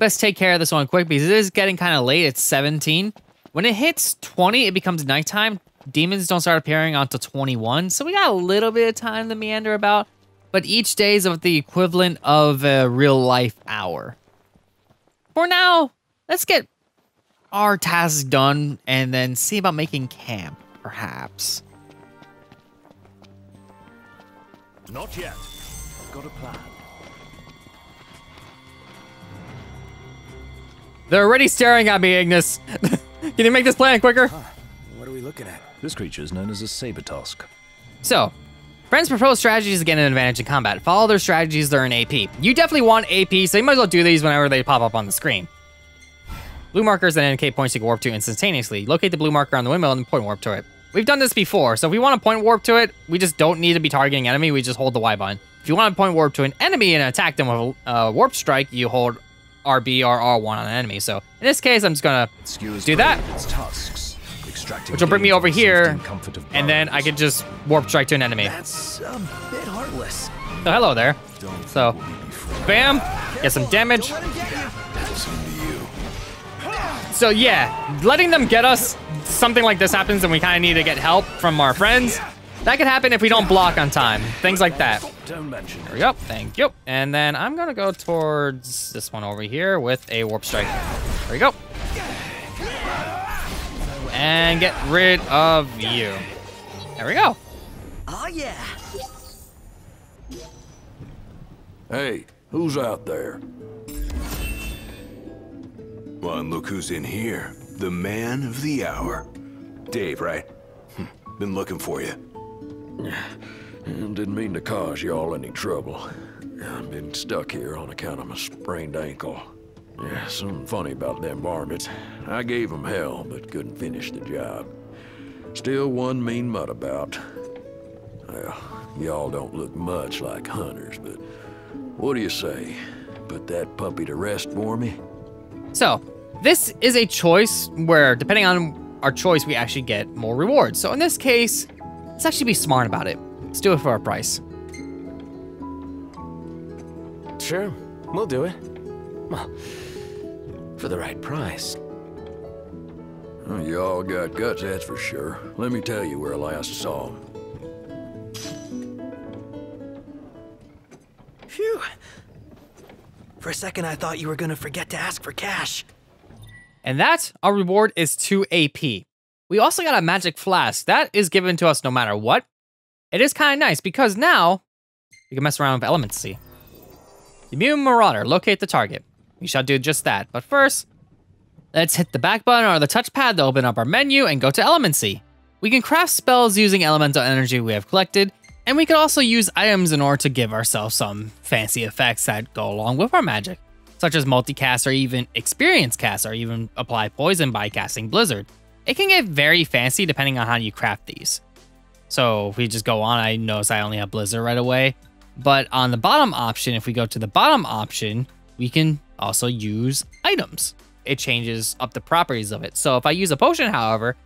Let's take care of this one quick because it is getting kind of late. It's 17. When it hits 20, it becomes nighttime. Demons don't start appearing until 21, so we got a little bit of time to meander about. But each day is of the equivalent of a real life hour. For now, let's get our tasks done and then see about making camp, perhaps. Not yet. Got a plan. They're already staring at me, Ignis. Can you make this plan quicker? What are we looking at? This creature is known as a saber tusk. So, friends propose strategies to get an advantage in combat. Follow their strategies during AP. You definitely want AP, so you might as well do these whenever they pop up on the screen. Blue markers that indicate points you can warp to instantaneously. Locate the blue marker on the windmill and point warp to it. We've done this before, so if we want to point warp to it, we just don't need to be targeting enemy, we just hold the Y button. If you want to point warp to an enemy and attack them with a uh, warp strike, you hold RB or R1 on an enemy. So in this case, I'm just gonna do that, which will bring me over here, and then I can just warp strike to an enemy. That's a bit heartless. So hello there. So, bam, get some damage. Let him get you. So yeah, letting them get us, something like this happens and we kind of need to get help from our friends. That could happen if we don't block on time. Things like that. Don't mention There we go. Thank you. And then I'm gonna go towards this one over here with a warp strike. There we go. And get rid of you. There we go. Oh yeah. Hey, who's out there? Well, and look who's in here. The man of the hour. Dave, right? Been looking for you. Didn't mean to cause y'all any trouble. I've been stuck here on account of my sprained ankle. Yeah, something funny about them varmints. I gave 'em hell, but couldn't finish the job. Still one mean mutt about. Well, y'all don't look much like hunters, but what do you say? Put that puppy to rest for me? So, this is a choice where, depending on our choice, we actually get more rewards. So in this case, let's actually be smart about it. Let's do it for a price. Sure, we'll do it. Well, for the right price. Well, you all got guts, that's for sure. Let me tell you where I last saw him. Phew. For a second, I thought you were gonna forget to ask for cash. And that, our reward is 2 AP. We also got a magic flask. That is given to us no matter what. It is kind of nice because now we can mess around with Elemancy. Mutant Marauder, locate the target. We shall do just that. But first, let's hit the back button or the touchpad to open up our menu and go to Elemancy. We can craft spells using elemental energy we have collected, and we can also use items in order to give ourselves some fancy effects that go along with our magic, such as multicast or even experience cast or even apply poison by casting Blizzard. It can get very fancy depending on how you craft these. So if we just go on, I notice I only have Blizzard right away. But on the bottom option, if we go to the bottom option, we can also use items. It changes up the properties of it. So if I use a potion, however,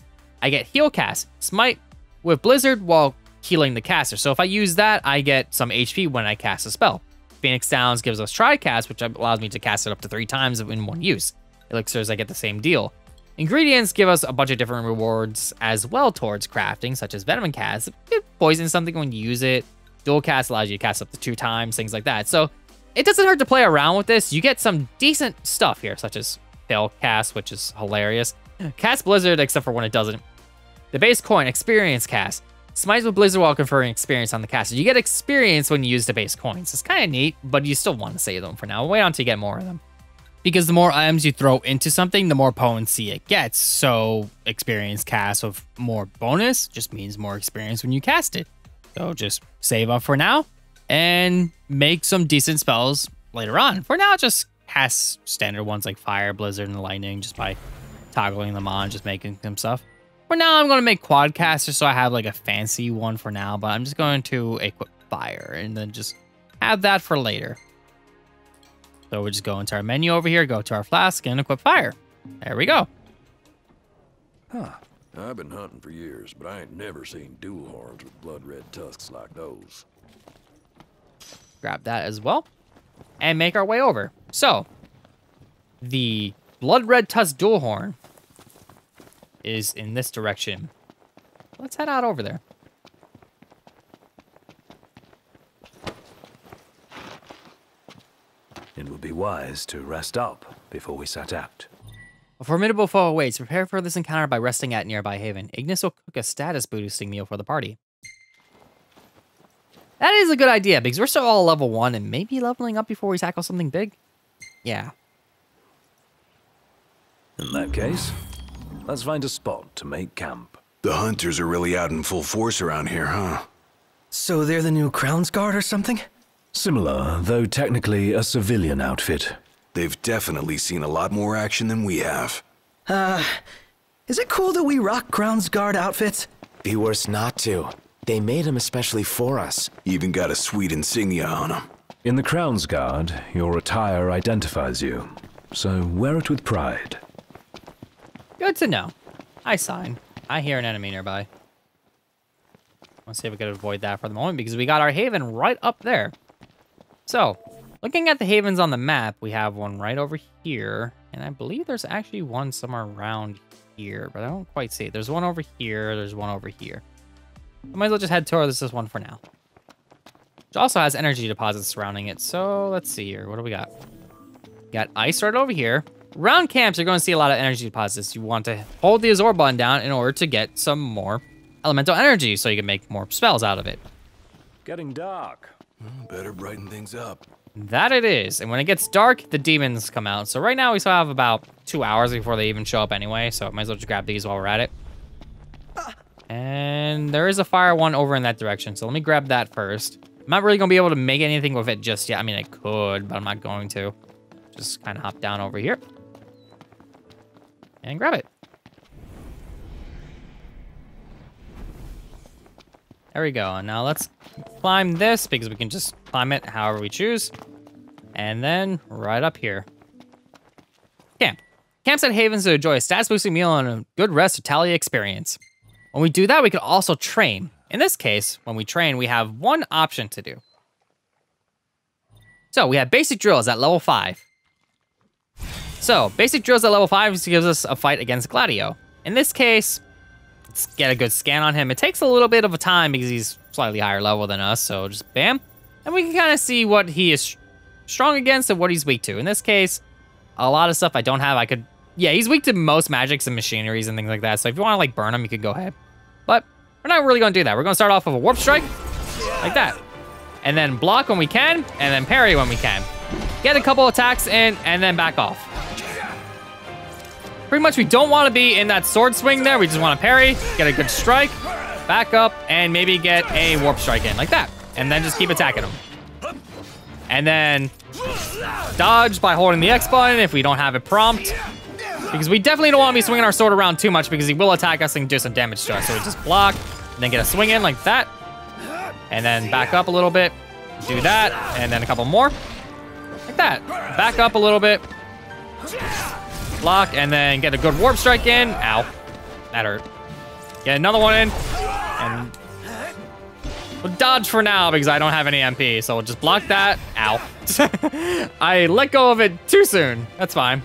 I get heal cast, smite with Blizzard while healing the caster. So if I use that, I get some HP when I cast a spell. Phoenix Downs gives us Tricast, which allows me to cast it up to three times in one use. Elixirs, I get the same deal. Ingredients give us a bunch of different rewards as well towards crafting, such as Venom Cast. It poisons something when you use it. Dual Cast allows you to cast up to two times, things like that. So it doesn't hurt to play around with this. You get some decent stuff here, such as Fail Cast, which is hilarious. Cast Blizzard, except for when it doesn't. The base coin, Experience Cast. Smites with Blizzard while conferring experience on the caster. You get experience when you use the base coins. It's kind of neat, but you still want to save them for now. Wait until you get more of them. Because the more items you throw into something, the more potency it gets. So experience cast with more bonus just means more experience when you cast it. So just save up for now and make some decent spells later on. For now, just cast standard ones like Fire, Blizzard, and Lightning just by toggling them on, just making them stuff. For now, I'm going to make Quadcaster so I have like a fancy one for now, but I'm just going to equip Fire and then just have that for later. So we'll just go into our menu over here, go to our flask, and equip Fire. There we go. Huh. I've been hunting for years, but I ain't never seen dual horns with blood red tusks like those. Grab that as well. And make our way over. So, the blood red tusk dual horn is in this direction. Let's head out over there. It would be wise to rest up before we set out. A formidable foe awaits. Prepare for this encounter by resting at nearby haven. Ignis will cook a status boosting meal for the party. That is a good idea because we're still all level one and maybe leveling up before we tackle something big. Yeah. In that case, let's find a spot to make camp. The hunters are really out in full force around here, huh? So they're the new Crownsguard or something? Similar, though technically a civilian outfit. They've definitely seen a lot more action than we have. Uh, is it cool that we rock Crownsguard outfits? Be worse not to. They made them especially for us. Even got a sweet insignia on them. In the Crownsguard, your attire identifies you, so wear it with pride. Good to know. I sign. I hear an enemy nearby. Let's see if we can avoid that for the moment because we got our haven right up there. So, looking at the havens on the map, we have one right over here. And I believe there's actually one somewhere around here, but I don't quite see it. There's one over here. There's one over here. I might as well just head towards this one for now. Which also has energy deposits surrounding it. So let's see here. What do we got? got ice right over here. Around camps, you're going to see a lot of energy deposits. You want to hold the Azor button down in order to get some more elemental energy so you can make more spells out of it. Getting dark. Hmm, better brighten things up. That it is. And when it gets dark, the demons come out. So right now we still have about two hours before they even show up anyway. So might as well just grab these while we're at it. Ah, And there is a fire one over in that direction. So let me grab that first. I'm not really going to be able to make anything with it just yet. I mean, I could, but I'm not going to. Just kind of hop down over here. And grab it. There we go. And now let's climb this because we can just climb it however we choose. And then right up here. Camp. Camps at Havens to enjoy a stats boosting meal and a good rest tally experience. When we do that, we can also train. In this case, when we train, we have one option to do. So we have basic drills at level 5. So, basic drills at level 5 gives us a fight against Gladio. In this case, let's get a good scan on him. It takes a little bit of a time because he's slightly higher level than us, so just bam. And we can kind of see what he is strong against and what he's weak to. In this case, a lot of stuff I don't have, I could... Yeah, he's weak to most magics and machineries and things like that, so if you want to, like, burn him, you could go ahead. But we're not really going to do that. We're going to start off with a Warp Strike, like that. And then block when we can, and then parry when we can. Get a couple attacks in, and then back off. Pretty much we don't want to be in that sword swing there. We just want to parry, get a good strike, back up, and maybe get a warp strike in, like that. And then just keep attacking them. And then dodge by holding the X button if we don't have it prompt. Because we definitely don't want to be swinging our sword around too much because he will attack us and do some damage to us. So we just block, then get a swing in like that. And then back up a little bit, do that, and then a couple more. Like that. Back up a little bit. Block, and then get a good warp strike in. Ow. That hurt. Get another one in. And we'll dodge for now because I don't have any MP. So we'll just block that. Ow. I let go of it too soon. That's fine.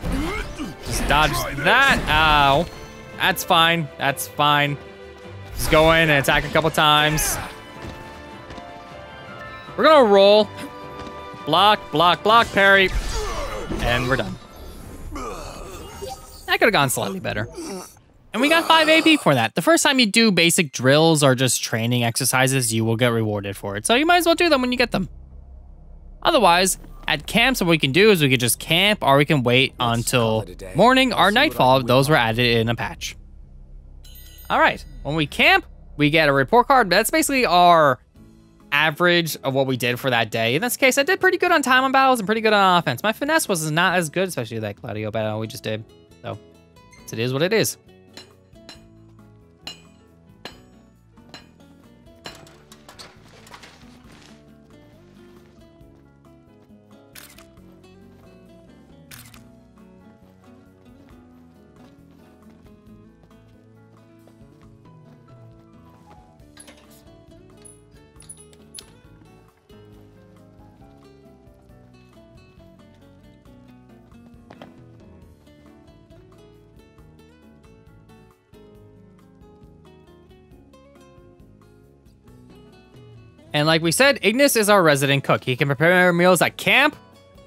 Just dodge that. Ow. That's fine. That's fine. Just go in and attack a couple times. We're gonna roll. Block, block, block, parry. And we're done. That could have gone slightly better. And we got 5 AP for that. The first time you do basic drills or just training exercises, you will get rewarded for it. So you might as well do them when you get them. Otherwise, at camp. So what we can do is we could just camp or we can wait until morning or nightfall. Those were added in a patch. All right, when we camp, we get a report card. That's basically our average of what we did for that day. In this case, I did pretty good on time on battles and pretty good on offense. My finesse was not as good, especially that Gladio battle we just did. So, it is what it is. And like we said, Ignis is our resident cook. He can prepare meals at camp,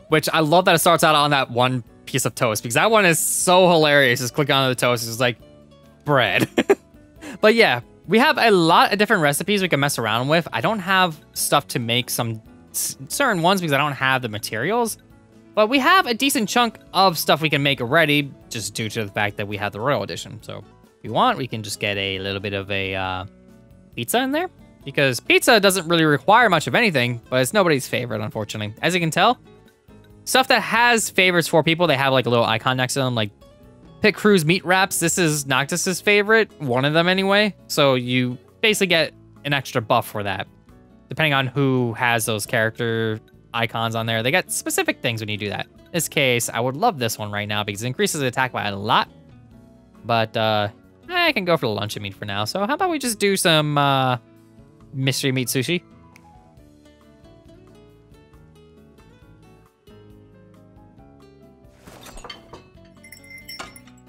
which I love that it starts out on that one piece of toast because that one is so hilarious. Just click on the toast, it's like bread. but yeah, we have a lot of different recipes we can mess around with. I don't have stuff to make some certain ones because I don't have the materials. But we have a decent chunk of stuff we can make already, just due to the fact that we have the Royal Edition. So if you want, we can just get a little bit of a uh, pizza in there. Because pizza doesn't really require much of anything, but it's nobody's favorite, unfortunately. As you can tell, stuff that has favorites for people, they have like a little icon next to them, like Pit Crew's meat wraps. This is Noctis's favorite, one of them anyway. So you basically get an extra buff for that. Depending on who has those character icons on there, they get specific things when you do that. In this case, I would love this one right now because it increases attack by a lot. But uh, I can go for the luncheon meat for now. So how about we just do some uh, mystery meat sushi?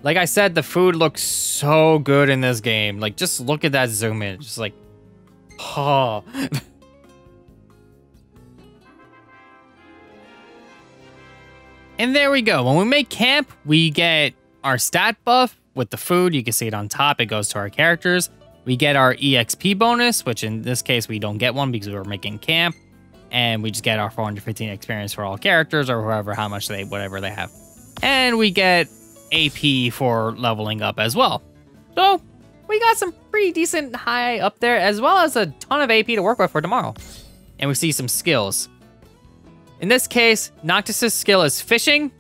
Like I said, the food looks so good in this game. Like, just look at that zoom in. Just like, oh. and there we go. When we make camp, we get our stat buff with the food. You can see it on top. It goes to our characters. We get our EXP bonus, which in this case, we don't get one because we were making camp. And we just get our 415 experience for all characters or whoever, how much they, whatever they have. And we get AP for leveling up as well. So we got some pretty decent high up there, as well as a ton of AP to work with for tomorrow. And we see some skills. In this case, Noctis's skill is fishing,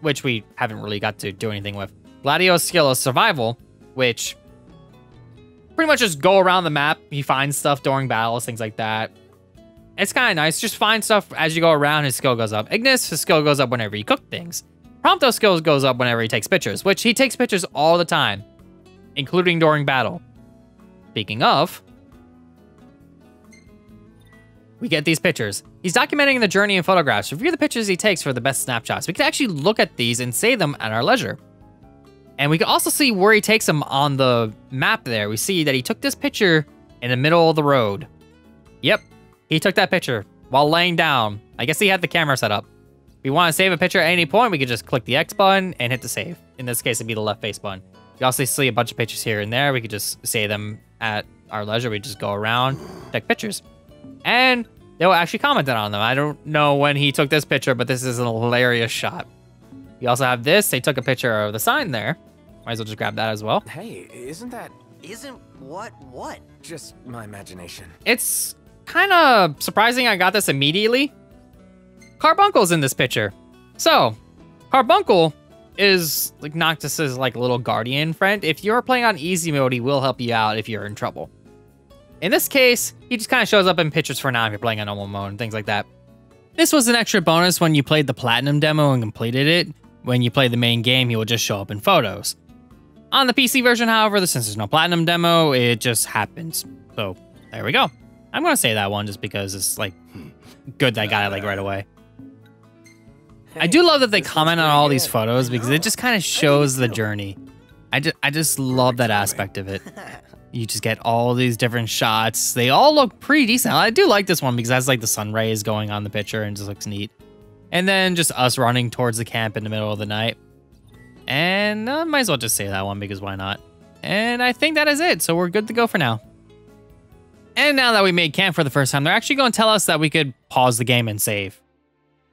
which we haven't really got to do anything with. Gladio's skill is survival, which pretty much just go around the map. He finds stuff during battles, things like that. It's kind of nice. Just find stuff as you go around. His skill goes up. Ignis, his skill goes up whenever you cook things. Prompto skills goes up whenever he takes pictures, which he takes pictures all the time, including during battle. Speaking of, we get these pictures. He's documenting the journey in photographs. Review the pictures he takes for the best snapshots. We can actually look at these and save them at our leisure. And we can also see where he takes him on the map there. We see that he took this picture in the middle of the road. Yep, he took that picture while laying down. I guess he had the camera set up. If we want to save a picture at any point, we could just click the X button and hit the save. In this case, it'd be the left face button. You also see a bunch of pictures here and there. We could just save them at our leisure. We just go around, take pictures. And they will actually commented on them. I don't know when he took this picture, but this is an hilarious shot. We also have this. They took a picture of the sign there. Might as well just grab that as well. Hey, isn't that Isn't what what? just my imagination? It's kind of surprising I got this immediately. Carbuncle's in this picture. So, Carbuncle is like Noctis's like little guardian friend. If you're playing on easy mode, he will help you out if you're in trouble. In this case, he just kind of shows up in pictures for now if you're playing on normal mode and things like that. This was an extra bonus when you played the Platinum demo and completed it. When you play the main game, he will just show up in photos. On the PC version, however, since there's no Platinum demo, it just happens. So, there we go. I'm gonna say that one just because it's like good that I got it like right away. I do love that they comment on all these photos because it just kind of shows the journey. I just I just love that aspect of it. You just get all these different shots. They all look pretty decent. I do like this one because that's like the sun rays going on the picture and just looks neat. And then just us running towards the camp in the middle of the night. And uh, might as well just say that one because why not? And I think that is it. So we're good to go for now. And now that we made camp for the first time, they're actually going to tell us that we could pause the game and save.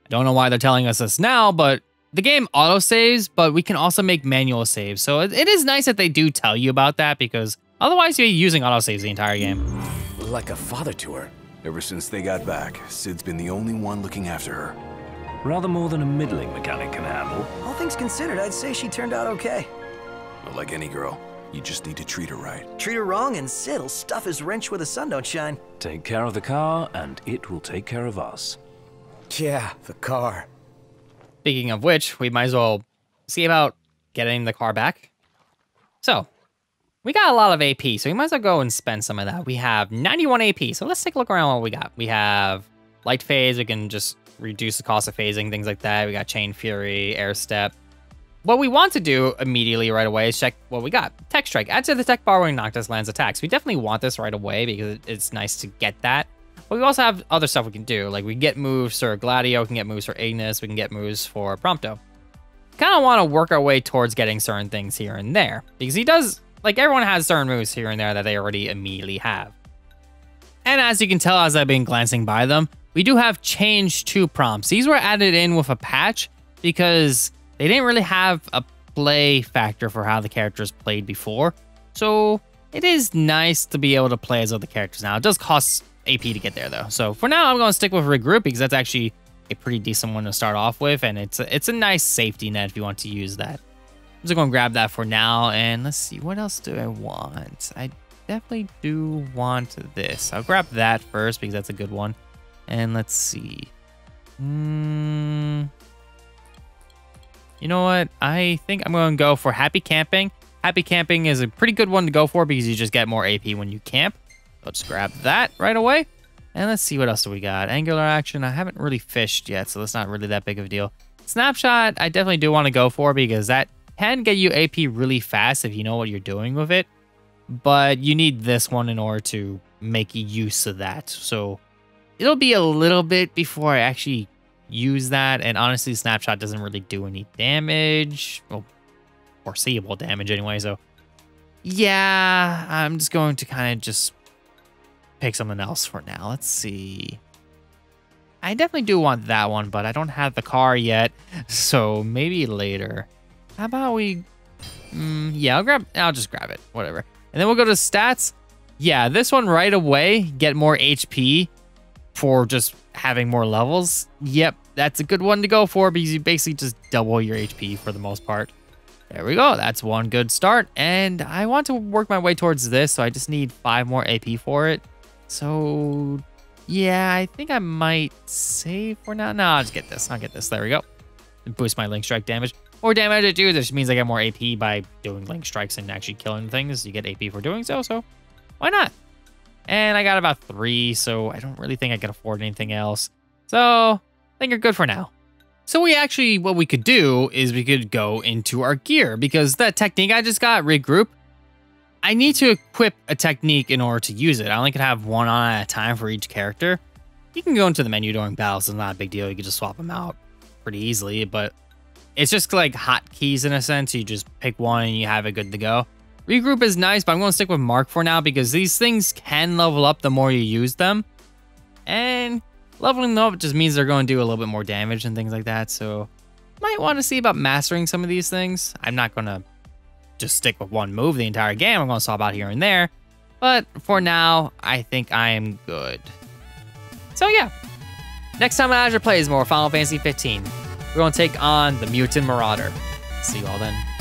I don't know why they're telling us this now, but the game auto saves, but we can also make manual saves. So it, it is nice that they do tell you about that because otherwise you'd be using auto saves the entire game. Like a father to her. Ever since they got back, Cid's been the only one looking after her. Rather more than a middling mechanic can handle. All things considered, I'd say she turned out okay. But like any girl, you just need to treat her right. Treat her wrong and Cid'll stuff his wrench where the sun don't shine. Take care of the car, and it will take care of us. Yeah, the car. Speaking of which, we might as well see about getting the car back. So, we got a lot of AP, so we might as well go and spend some of that. We have 91 AP, so let's take a look around what we got. We have light phase, we can just reduce the cost of phasing, things like that. We got chain fury, air step. What we want to do immediately right away is check what we got. Tech strike, add to the tech when Noctis lands attacks. We definitely want this right away because it's nice to get that. But we also have other stuff we can do. Like we get moves for Gladio, we can get moves for Ignis, we can get moves for Prompto. Kind of want to work our way towards getting certain things here and there. Because he does, like everyone has certain moves here and there that they already immediately have. And as you can tell as I've been glancing by them, we do have change to prompts. These were added in with a patch because they didn't really have a play factor for how the characters played before. So it is nice to be able to play as other characters now. It does cost AP to get there though. So for now, I'm going to stick with regroup because that's actually a pretty decent one to start off with, and it's a, it's a nice safety net if you want to use that. I'm just going to grab that for now, and let's see what else do I want. I definitely do want this. I'll grab that first because that's a good one, and let's see. Hmm. You know what? I think I'm going to go for Happy Camping. Happy Camping is a pretty good one to go for because you just get more AP when you camp. Let's grab that right away. And let's see what else do we got. Angular action, I haven't really fished yet, so that's not really that big of a deal. Snapshot, I definitely do want to go for because that can get you AP really fast if you know what you're doing with it. But you need this one in order to make use of that. So it'll be a little bit before I actually use that. And honestly, Snapshot doesn't really do any damage. Well, foreseeable damage anyway. So yeah, I'm just going to kind of just pick something else for now. Let's see. I definitely do want that one, but I don't have the car yet, so maybe later. How about we? Mm, yeah, I'll grab. I'll just grab it. Whatever. And then we'll go to stats. Yeah, this one right away. Get more HP for just having more levels. Yep, that's a good one to go for because you basically just double your HP for the most part. There we go. That's one good start. And I want to work my way towards this, so I just need five more AP for it. So, yeah, I think I might save for now. No, I'll just get this. I'll get this. There we go. Boost my link strike damage. More damage I do, this means I get more AP by doing link strikes and actually killing things. You get AP for doing so, so why not? And I got about three, so I don't really think I can afford anything else. So, I think you're good for now. So we actually, what we could do is we could go into our gear because that technique I just got, regroup, I need to equip a technique in order to use it. I only can have one on at a time for each character. You can go into the menu during battles, it's not a big deal. You can just swap them out pretty easily, but it's just like hotkeys in a sense. You just pick one and you have it good to go. Regroup is nice, but I'm going to stick with Mark for now because these things can level up the more you use them. And leveling them up just means they're going to do a little bit more damage and things like that. So might want to see about mastering some of these things. I'm not going to just stick with one move the entire game. I'm going to swap out here and there. But for now, I think I am good. So yeah, next time Azure plays more Final Fantasy 15, we're going to take on the Mutant Marauder. See you all then.